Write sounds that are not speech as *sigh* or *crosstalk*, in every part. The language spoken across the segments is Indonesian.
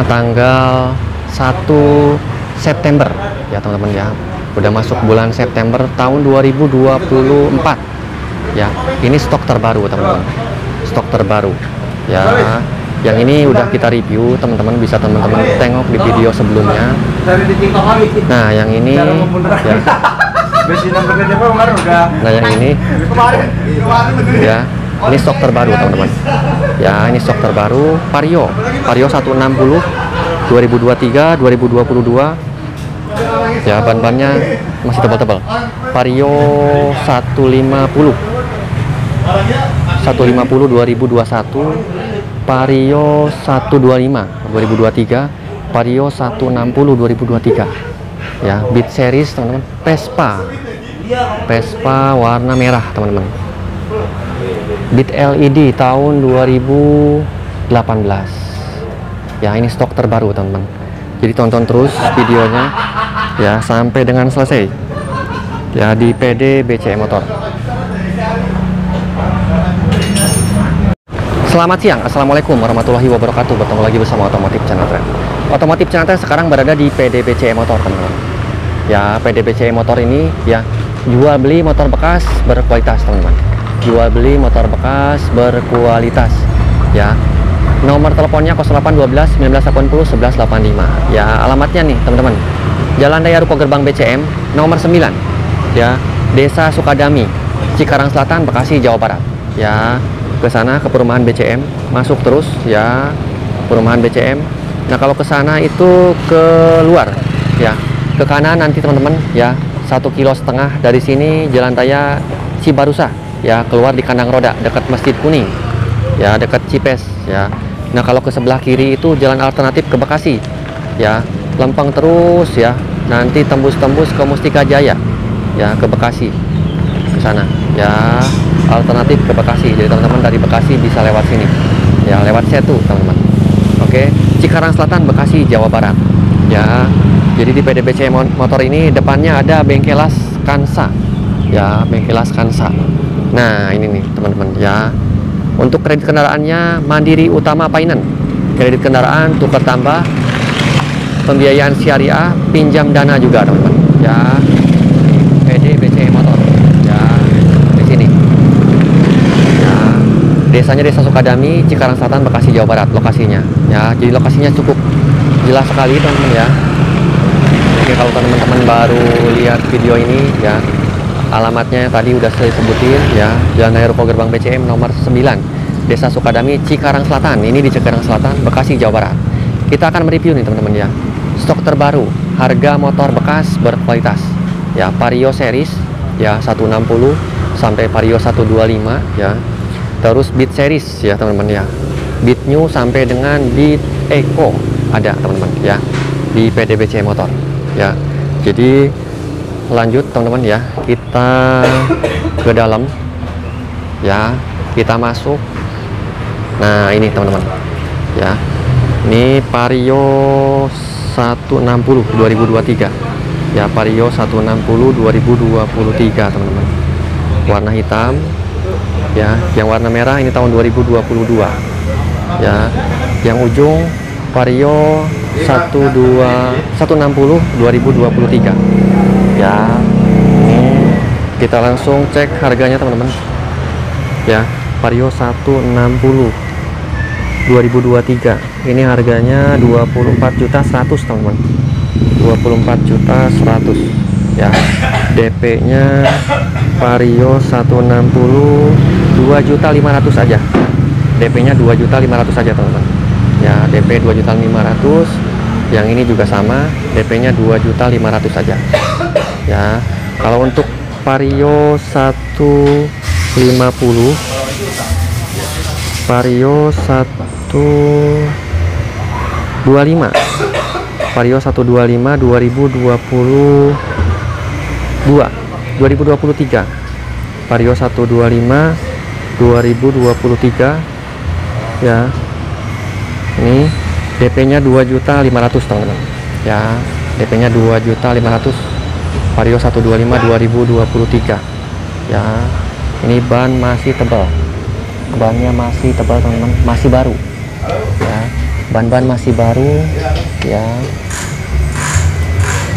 sekarang tanggal 1 September. Ya teman-teman ya. Udah masuk bulan September tahun 2024 ya ini stok terbaru teman-teman. Stok terbaru. Ya yang ini udah kita review. Teman-teman bisa teman-teman tengok di video sebelumnya. Nah yang ini ya. *laughs* Nah yang ini. Ya ini stok terbaru teman-teman. Ya ini stok terbaru. Vario. Vario 160 2023 2022 ya ban-bannya masih tebal-tebal. Vario 150 150 2021 Vario 125 2023 Vario 160 2023 ya Beat series teman-teman. Vespa. Vespa warna merah teman-teman Beat LED tahun 2018 ya ini stok terbaru teman-teman. Jadi tonton terus videonya ya sampai dengan selesai. Ya di PD BCE Motor. Selamat siang, Assalamualaikum warahmatullahi wabarakatuh. Bertemu lagi bersama Otomotif Channel Trend. Otomotif Channel Trend sekarang berada di PDBCE Motor teman-teman. Ya PDBCE Motor ini ya jual beli motor bekas berkualitas teman-teman Jual beli motor bekas berkualitas Ya. Nomor teleponnya 0812 1980 1185 Ya alamatnya nih teman-teman. Jalan Daya Ruko Gerbang BCM nomor 9 Ya. Desa Sukadami Cikarang Selatan Bekasi Jawa Barat. Ya ke sana ke perumahan BCM masuk terus ya perumahan BCM nah kalau ke sana itu ke luar ya. Ke kanan nanti teman-teman ya. Satu kilo setengah dari sini jalan raya Cibarusa ya keluar di kandang roda dekat Masjid Kuning. Ya dekat Cipes ya. Nah kalau ke sebelah kiri itu jalan alternatif ke Bekasi ya. Lempeng terus ya. Nanti tembus-tembus ke Mustika Jaya ya ke Bekasi ke sana ya. Alternatif ke Bekasi. Jadi teman-teman dari Bekasi bisa lewat sini ya. Lewat Setu teman-teman. Oke? Cikarang Selatan Bekasi Jawa Barat ya. Jadi di PDBC Mo- motor ini depannya ada bengkelas Kansa ya. Bengkelas Kansa nah ini nih teman-teman ya. Untuk kredit kendaraannya Mandiri Utama Finance kredit kendaraan tukar tambah pembiayaan syariah pinjam dana juga teman-teman ya. PDBC motor ya di sini. Ya desanya desa Sukadami Cikarang Selatan Bekasi Jawa Barat lokasinya ya. Jadi lokasinya cukup jelas sekali teman-teman ya. Oke kalau teman-teman baru lihat video ini ya alamatnya tadi udah saya sebutin ya. Jalan Raya Ruko Gerbang BCM nomor 9 Desa Sukadami Cikarang Selatan. Ini di Cikarang Selatan Bekasi Jawa Barat. Kita akan mereview nih teman-teman ya. Stok terbaru harga motor bekas berkualitas. Ya Vario series ya 160 sampai Vario 125 ya. Terus Beat series ya teman-teman ya. Beat New sampai dengan Beat Eco ada teman-teman ya. Di PDBC motor ya. Jadi lanjut teman-teman ya. Kita ke dalam. Ya kita masuk. Nah ini teman-teman. Ya. Ini Vario 160 2023 ya Vario 160 2023 teman-teman. Warna hitam. Ya yang warna merah ini tahun 2022 ya yang ujung Vario 12 160 2023 ya. Ini kita langsung cek harganya teman-teman. Ya Vario 160 2023 ini harganya 24 juta 100 teman-teman. 24 juta 100 ya. DP nya Vario 160 2 juta 500 aja. DP nya 2 juta 500 aja teman-teman. Ya DP 2 juta 500 yang ini juga sama. DP nya 2 juta 500 saja ya. Kalau untuk Vario 150 Vario 125 Vario 125 2022 2023 Vario 125 2023 ya. Ini DP nya 2 juta 500 teman-teman. Ya DP nya 2 juta 500 Vario 125 2023 ya. ini ban masih tebal. Bannya masih tebal teman-teman. Masih baru. Ya ban-ban masih baru. Ya.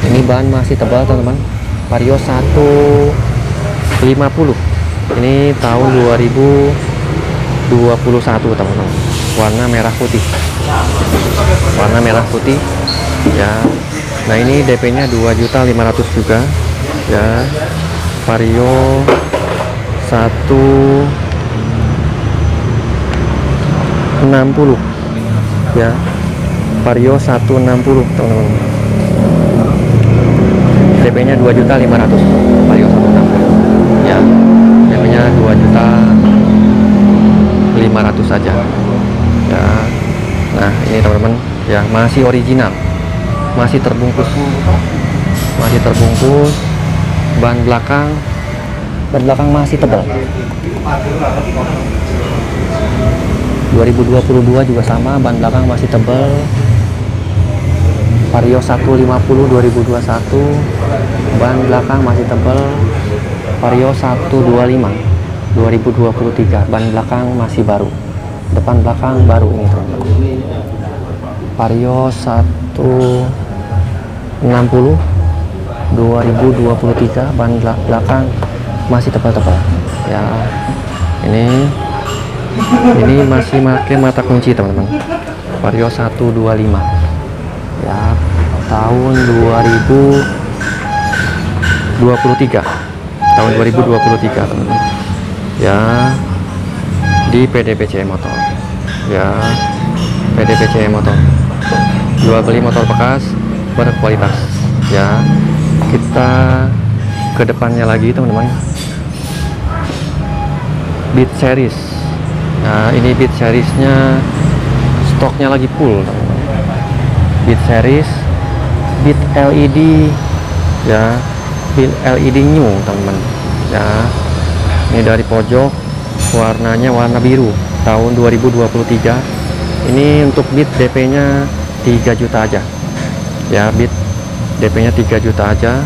Ini ban masih tebal teman-teman. Vario 150 ini tahun 2021 teman-teman. Warna merah putih. Warna merah putih. Ya nah ini DP nya 2.500 juga. Ya. Vario 160 ya. Vario 160 teman-teman. DP nya 2.500 Vario 160 ya. DP nya 2 juta 500 saja. Ya. Nah ini teman-teman. Ya masih original masih terbungkus. Masih terbungkus. Ban belakang. Ban belakang masih tebal. 2022 juga sama ban belakang masih tebal. Vario 150 2021 ban belakang masih tebal. Vario 125 2023 ban belakang masih baru. Depan belakang baru ini teman-teman. Vario 160 2023 ban bela- belakang masih tebal-tebal. Ya ini ini masih pakai mata kunci teman-teman. Vario 125 ya tahun 2023 tahun 2023 teman-teman. Ya di PDPC Motor. Ya PDPC Motor. Jual beli motor bekas berkualitas ya kita ke depannya lagi teman-teman. Beat series. Nah ini Beat seriesnya stoknya lagi full teman-teman. Beat series Beat LED ya. Beat LED new teman-teman ya. Ini dari pojok warnanya warna biru tahun 2023 ini untuk Beat DP nya 3 juta aja ya Beat DP nya 3 juta aja.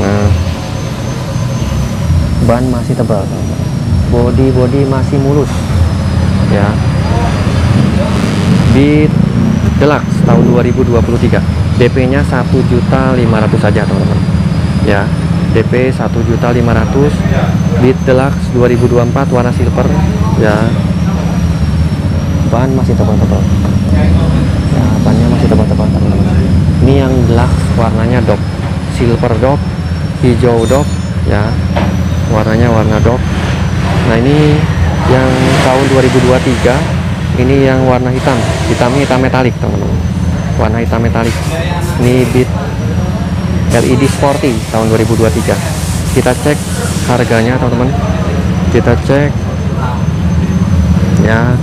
Nah, ban masih tebal. Body body masih mulus. Ya. Beat Deluxe tahun 2023 DP nya 1 juta 500 saja teman-teman. Ya. DP 1 juta 500 Beat Deluxe 2024 warna silver. Ya ban masih tebal-tebal. Ya bannya masih tebal-tebal teman-teman. Ini yang deluxe warnanya dop silver dop hijau dop ya. Warnanya warna dop nah ini yang tahun 2023 ini yang warna hitam. Hitamnya hitam metalik teman-teman. Warna hitam metalik. Ini Beat LED Sporty tahun 2023 kita cek harganya teman-teman. Kita cek. Ya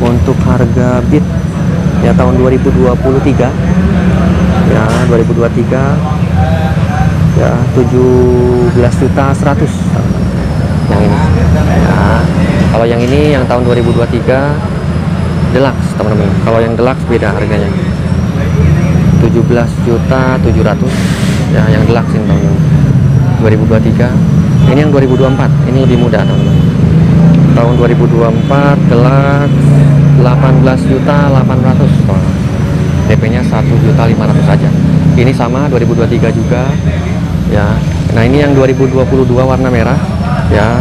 untuk harga Beat ya tahun 2023 ya 2023 ya 17 juta 100 yang ini. Ya kalau yang ini yang tahun 2023 deluxe teman-teman. Kalau yang deluxe beda harganya. 17 juta 700 ya yang deluxe ini teman-teman. 2023 ini yang 2024 ini lebih mudah teman-teman. Tahun 2024 deluxe 18 juta 800 teman-teman DP nya 1 juta 500 saja. Ini sama 2023 juga ya. Nah ini yang 2022 warna merah ya.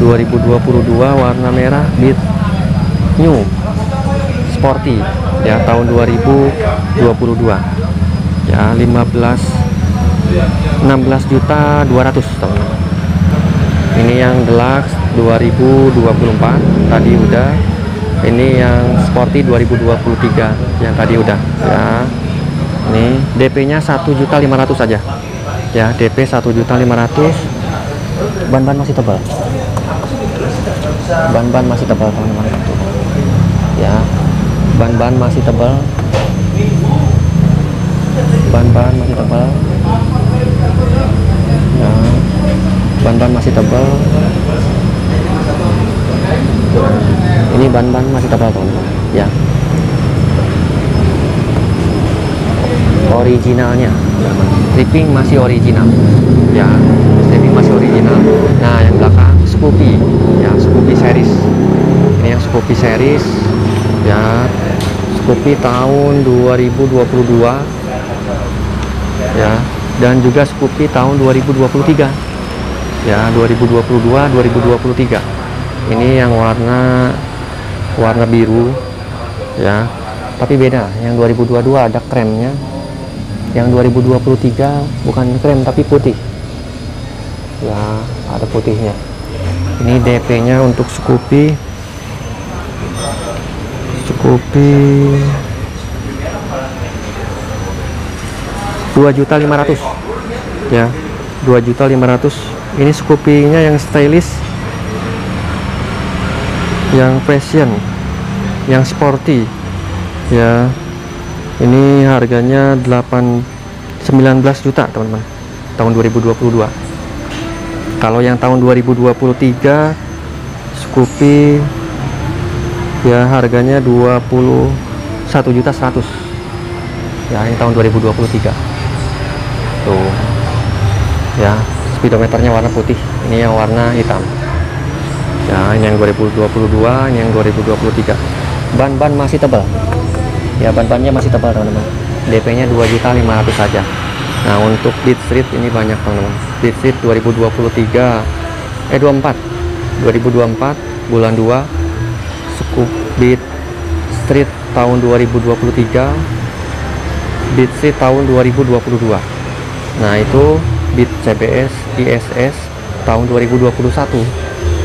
2022 warna merah Beat New Sporty ya tahun 2022 ya. 15 16 juta 200 teman-teman ini. Yang deluxe 2024 tadi udah ini yang sporty 2023 yang tadi udah ya. Ini DP nya 1 juta 500 saja. Ya DP 1 juta 500 ban-ban masih tebal. Ban-ban masih tebal teman-teman. Ya ban-ban masih tebal. Ban-ban masih tebal. Ya ban-ban masih tebal ini ban-ban masih tebal teman-teman ya. Originalnya. Stripping masih original. Ya stripping masih original. Nah yang belakang Scoopy. Ya Scoopy series. Ini yang Scoopy series. Ya Scoopy tahun 2022 ya dan juga Scoopy tahun 2023 ya 2022 2023 ini yang warna warna biru ya. Tapi beda yang 2022 ada kremnya. Yang 2023 bukan krem tapi putih. Ya ada putihnya. Ini DP nya untuk Scoopy. Scoopy. 2.500 ya 2.500 ini Scoopy nya yang stylish yang fashion yang sporty ya. Ini harganya 8 19 juta teman-teman tahun 2022 kalau yang tahun 2023 Scoopy ya harganya 21 juta 100 ya ini tahun 2023 tuh. Ya speedometernya warna putih. Ini yang warna hitam ini yang 2022 ini yang 2023 ban-ban masih tebal. Ya ban-bannya masih tebal teman-teman. DP nya 2.500 saja. Nah untuk Beat Street ini banyak teman-teman. Beat Street 2023 eh 24 2024 bulan 2 Scoop Beat Street tahun 2023 Beat Street tahun 2022 nah itu Beat CBS ISS tahun 2021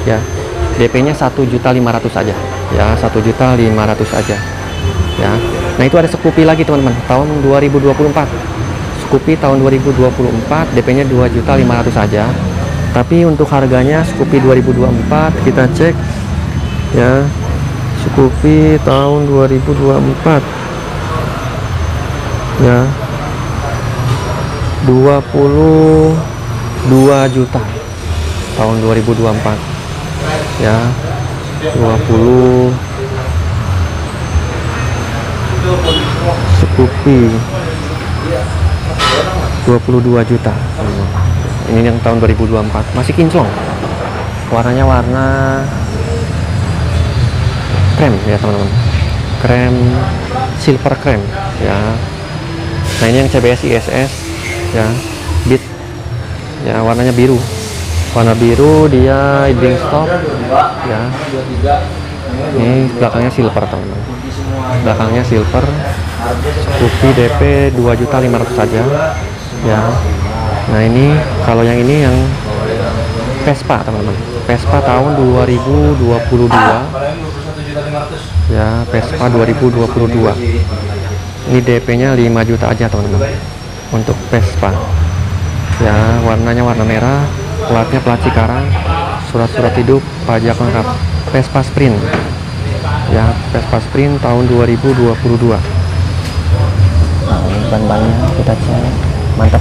ya DP nya 1.500 saja ya 1.500 saja ya. Nah itu ada Scoopy lagi teman-teman. Tahun 2024 Scoopy tahun 2024 DP nya 2.500 saja tapi untuk harganya Scoopy 2024 kita cek. Ya. Scoopy tahun 2024 ya. 22 juta tahun 2024 ya 20 Scoopy 22 juta. Ini yang tahun 2024 masih kinclong. Warnanya warna krem ya teman-teman. Krem silver krem ya. Nah ini yang CBS ISS ya. Bit ya warnanya biru warna biru dia idling stop ya. Ini belakangnya silver teman-teman. Belakangnya silver. Scoopy DP 2.500 saja. Ya. Nah ini kalau yang ini yang Vespa teman-teman. Vespa tahun 2022 ya Vespa 2022 ini DP nya 5 juta aja teman-teman untuk Vespa. Ya warnanya warna merah platnya plat Cikarang surat-surat hidup pajak lengkap. Vespa Sprint. Ya Vespa Sprint tahun 2022 nah ini ban-bannya kita cek. Mantap.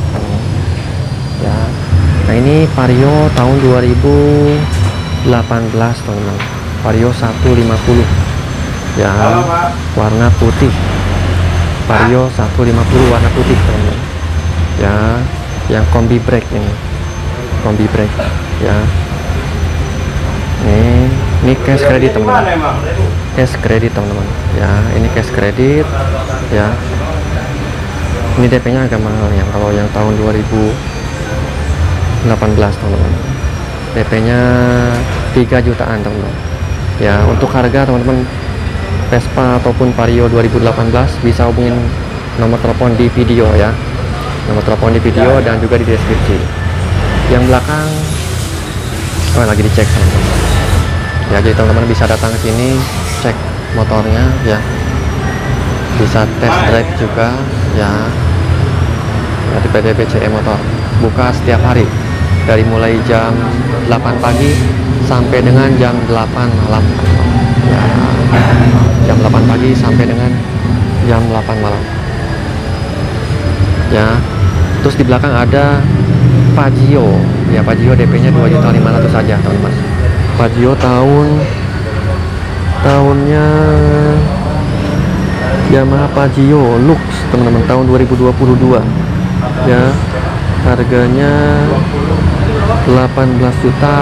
Ya. Nah ini Vario tahun 2018 teman-teman. Vario 150 ya warna putih. Vario 150 warna putih teman-teman. Ya yang kombi brake ini kombi brake ya. Ini ini cash kredit teman-teman. Cash kredit teman-teman. Ya ini cash kredit ya. Ini DP nya agak mahal yang kalau yang tahun 2018 teman-teman. DP nya 3 jutaan teman-teman. Ya untuk harga teman-teman Vespa ataupun Vario 2018 bisa hubungin nomor telepon di video ya. Nomor telepon di video dan juga di deskripsi yang belakang. Oh lagi dicek teman-teman. Ya jadi teman-teman bisa datang ke sini cek motornya ya. Bisa test drive juga ya. Ya di PT BCE Motor. Buka setiap hari dari mulai jam 8 pagi sampai dengan jam 8 malam. Ya jam 8 pagi sampai dengan jam 8 malam. Ya terus di belakang ada Pajio. Ya Pajio DP nya 2.500 saja teman-teman Pajio tahun tahunnya Yamaha Pajio Lux teman-teman tahun 2022 ya harganya 18 juta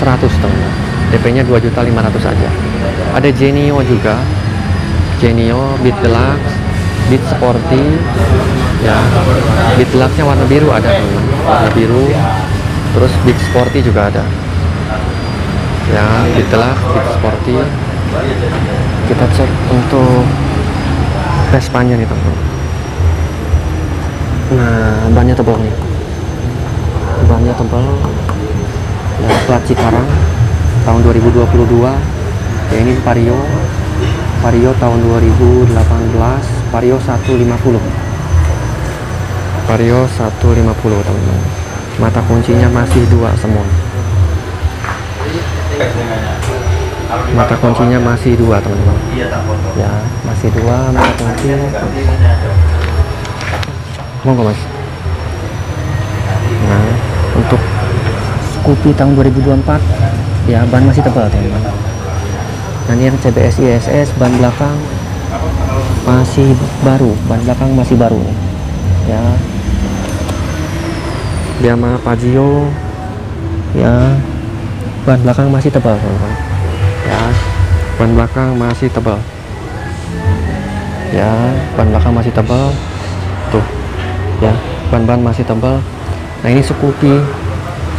100 teman DP nya 2 juta 500 saja ada Genio juga. Genio Beat Deluxe Beat Sporty. Ya Beat Deluxe nya warna biru ada teman warna biru. Terus Beat Sporty juga ada. Ya Deluxe Beat Sporty. Kita cek untuk Vespanya nih teman nah bannya tebal nih. Bannya tebal. Ya plat Cikarang tahun 2022 ya ini Vario. Vario tahun 2018 Vario 150 Vario 150 teman-teman. Mata kuncinya masih dua semua. Mata kuncinya masih dua teman-teman. Ya masih dua mata kunci. Monggo mas. Nah untuk Scoopy tahun 2024 ya ban masih tebal teman-teman. Ini yang CBS ISS ban belakang masih baru ban belakang masih baru. Ya Yamaha Pagio ya ban belakang masih tebal teman-teman ya ban belakang masih tebal. Ya ban belakang masih tebal. Tuh ya ban-ban masih tebal. Nah ini Scoopy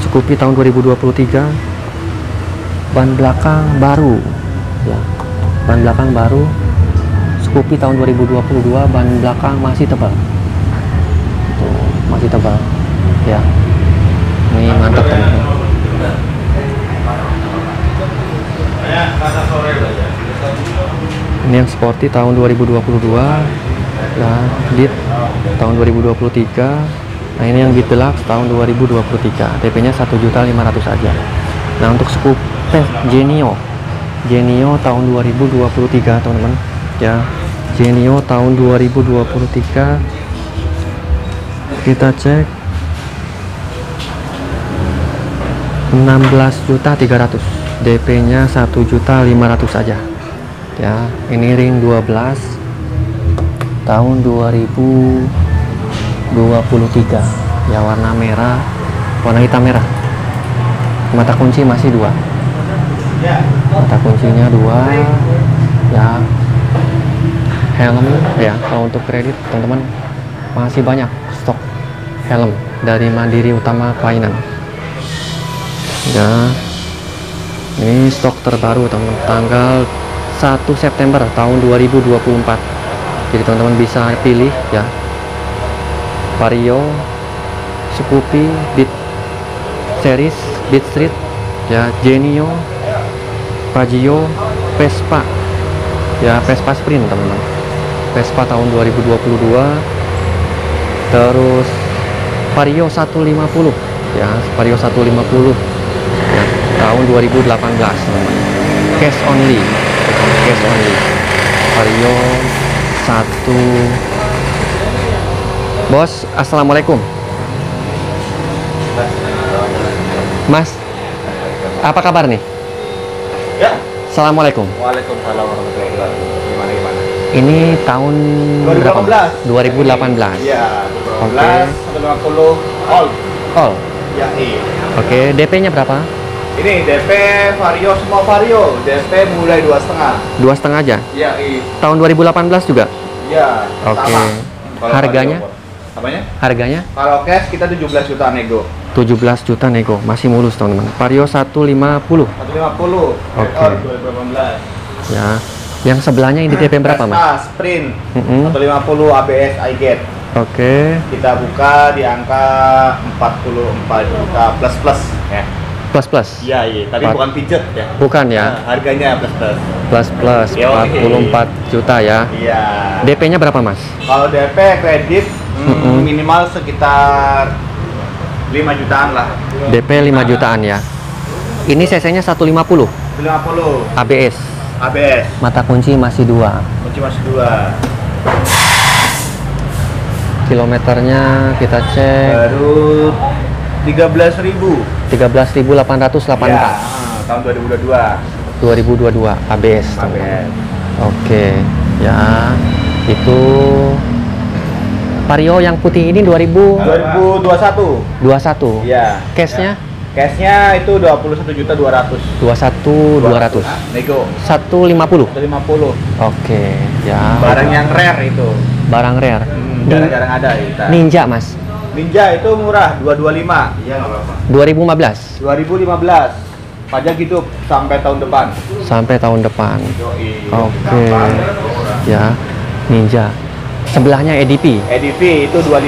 Scoopy tahun 2023 ban belakang baru. Ya ban belakang baru. Scoopy tahun 2022 ban belakang masih tebal. Tuh masih tebal ya. Ini mantap teman-teman. Ini yang sporty tahun 2022 ya Beat tahun 2023 nah ini yang Beat Deluxe tahun 2023 DP nya 1.500 aja. Nah untuk scoop eh, Genio. Genio tahun 2023 teman-teman. Ya Genio tahun 2023 kita cek 16 juta 300 DP nya 1 juta 500 saja. Ya ini ring 12 tahun 2023 ya warna merah warna hitam merah. Mata kunci masih dua. Mata kuncinya dua. Ya helm ya kalau untuk kredit teman-teman masih banyak stok helm dari Mandiri Utama Painan ya. Ini stok terbaru teman tanggal 1 September tahun 2024 jadi teman-teman bisa pilih ya. Vario Scoopy Beat Series Beat Street ya. Genio Pagio Vespa. Ya Vespa Sprint teman-teman. Vespa tahun 2022 terus Vario 150 ya. Vario 150 ya, tahun 2018 teman-teman cash only cash only Vario satu bos assalamualaikum mas apa kabar nih Ya. assalamualaikum Waalaikumsalam warahmatullahi wabarakatuh. Gimana gimana? ini tahun berapa Mas? 2018 Iya, Oke. 2018 150 all. all Ya, iya. oke DP nya berapa Ini DP Vario semua Vario. DP mulai dua setengah. dua setengah aja Iya, iya. tahun 2018 juga Iya. Oke. sama. Kalau Harganya? Vario, Apanya? harganya Kalau cash kita 17 juta nego. 17 juta nego masih mulus teman-teman Vario 150 150. Oke. All 2018. ya yang sebelahnya ini DP berapa mas Vespa Sprint Mm-mm. 150 ABS iGate. oke Kita buka di angka 44 juta plus plus ya. Plus plus Iya, iya, tapi Empat. bukan pijet ya. bukan ya Nah, harganya plus plus. plus plus Yo, 44 juta ya Iya. DP nya berapa mas Kalau DP kredit hmm, Mm-mm. minimal sekitar 5 jutaan lah. DP 5 jutaan ya ini cc nya 150 50 ABS ABS. mata kunci masih dua Kunci masih dua. kilometernya kita cek Baru 13.000 13.884 Ya, tahun 2022. 2022 ABS. ABS. Oke ya itu Vario yang putih ini 2021 2021. Iya. cashnya Cashnya itu 21 juta 200. 21 200 Nah, nego 150 150. oke ya Barang yang rare itu. barang rare Hmm, jarang-jarang ada kita. Ninja mas Ninja itu murah 225. Iya nggak apa-apa. 2015 2015. Pajak hidup sampai tahun depan. sampai tahun depan oke Gampang. ya Ninja sebelahnya EDP EDV itu 25500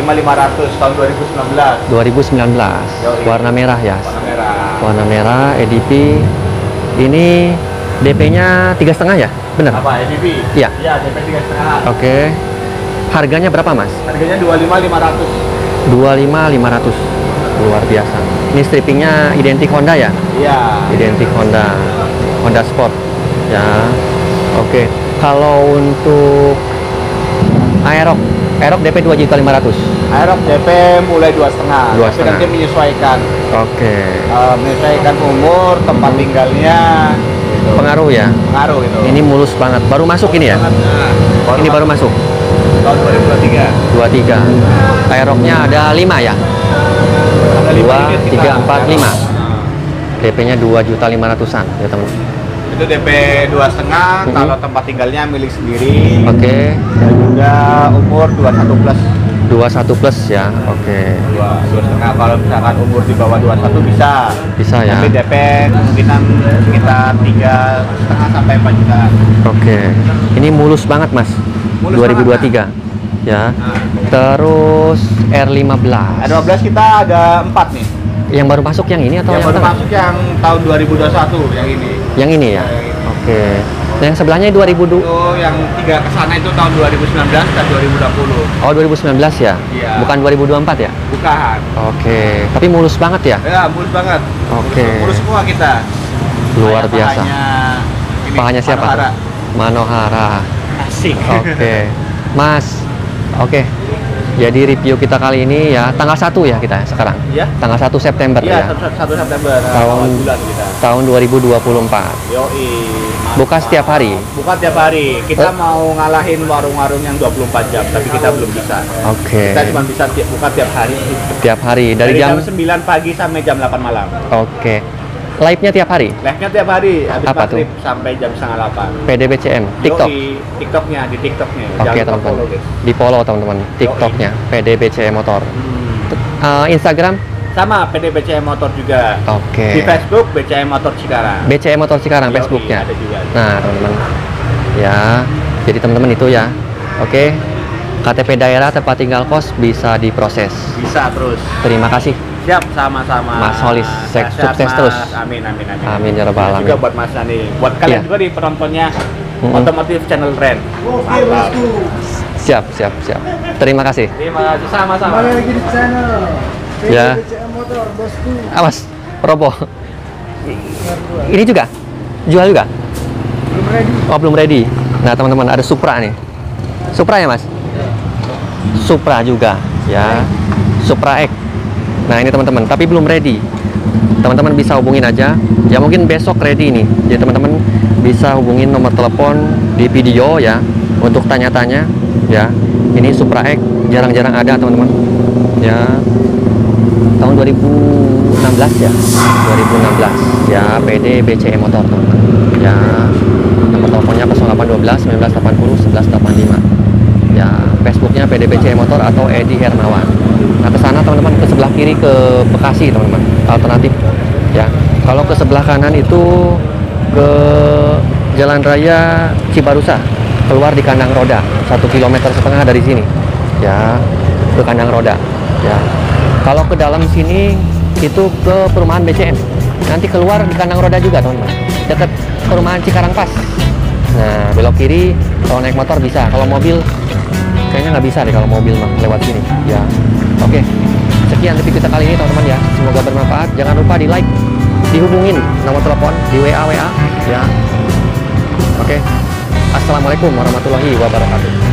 tahun 2019. 2019 Yoi. warna merah ya Warna merah. warna merah EDP ini DP-nya tiga setengah ya benar Apa EDV? Iya. Iya, DP 3,5. oke harganya berapa mas Harganya 25500. 25500 luar biasa. Ini strippingnya identik Honda ya? Iya. identik Honda. Honda Sport. Ya. Oke. Kalau untuk Aerox. Aerox DP 2.500 Aerox DP mulai dua setengah. Dua setengah. nanti menyesuaikan, oke. Eh, menyesuaikan umur, tempat tinggalnya, gitu. pengaruh ya? Pengaruh itu. ini mulus banget. Baru masuk ini ya? Banget, nah, ini baru masuk tahun 2023. 23 Aeroxnya ada 5 ya Ada lima Dua, unit kita. tiga, empat, lima. Nah, DP-nya 2 juta 500-an ya teman Itu DP dua setengah. Mhm. Kalau tempat tinggalnya milik sendiri. oke Dan juga umur 21 plus. 21 plus ya oke Dua, dua setengah. Kalau misalkan umur di bawah 21 bisa. bisa ya Tapi DP kemungkinan sekitar tiga setengah sampai 4 juta. oke ini mulus banget mas 2023 ya Nah, terus R15 R15 kita ada 4 nih. yang baru masuk yang ini atau yang yang, baru tengah? masuk yang tahun 2021 yang ini. yang ini ya Yang ini. oke Nah, yang sebelahnya 2002 Itu yang tiga ke sana itu tahun 2019 dan 2020. oh 2019 ya Iya. bukan 2024 ya Bukan. oke tapi mulus banget ya Ya, mulus banget. Oke. Mulus semua kita. luar Kayak biasa pahanya ini, pahanya siapa? Manohara. Manohara Asik. Oke, Mas. Oke. Jadi review kita kali ini ya tanggal 1 ya kita sekarang. Iya. Tanggal 1 September Iya, ya. 1 September Tahun- bulan kita. Tahun 2024. Yoi. Buka mantap. setiap hari. Buka tiap hari. Kita Oh. mau ngalahin warung-warung yang 24 jam, tapi kita belum bisa. Oke. Kita cuma bisa tiap, buka tiap hari. Tiap hari dari, Dari, jam, jam 9 pagi sampai jam 8 malam. Oke. Live-nya tiap hari. Live-nya tiap hari habis Apa tuh? sampai jam setengah 8. PDBCM, TikTok. Yoi, TikToknya di TikToknya. Oke, lupa teman-teman. Di follow teman-teman TikToknya PDBCM Motor. Hmm. Eh, Instagram? Sama PD BCM Motor juga. Oke. Di Facebook BCM Motor Cikarang. BCM Motor sekarang Yoi, Facebooknya. Ada juga. Nah, teman-teman. Ya, jadi teman-teman itu ya. Oke. KTP daerah tempat tinggal kos bisa diproses. Bisa terus. Terima kasih. Siap sama-sama. Mas Solis, Sehat, sukses Mas. terus. Amin amin amin. Amin, ya rabbal alamin. Juga buat Mas nih. Buat kalian Iya. juga di penontonnya Mm-mm. otomotif channel Trend. Mantap. Siap, siap, siap. Terima kasih. Terima kasih sama-sama. Kembali lagi di channel Ya. Motor bosku Awas, Robo. Ini juga? Jual juga? belum ready Oh, belum ready. Nah, teman-teman, ada Supra nih. Supra ya, Mas? Supra juga, ya. Supra X. Nah, ini teman-teman, tapi belum ready. Teman-teman bisa hubungin aja. Ya mungkin besok ready nih. Jadi teman-teman bisa hubungin nomor telepon di video ya untuk tanya-tanya ya. Ini Supra X jarang-jarang ada, teman-teman. Ya. Tahun 2016 ya. 2016. Ya, PD BCE Motor, teman-teman. Ya. Nomor teleponnya 0812 1980 1185 ya Facebooknya PDBC Motor atau Edi Hermawan nah ke sana teman-teman ke sebelah kiri ke Bekasi teman-teman. Alternatif ya. Kalau ke sebelah kanan itu ke Jalan Raya Cibarusa. Keluar di kandang roda. Satu kilometer setengah dari sini ya. Ke kandang roda ya. Kalau ke dalam sini itu ke perumahan BCM nanti keluar di kandang roda juga teman-teman. Dekat perumahan Cikarang Pas. Nah, belok kiri kalau naik motor bisa. Kalau mobil kayaknya nggak bisa deh kalau mobil mah lewat sini. Ya. Oke. Sekian review kita kali ini teman-teman ya. Semoga bermanfaat. Jangan lupa di like, dihubungin nomor telepon di WA WA ya. Oke. Assalamualaikum warahmatullahi wabarakatuh.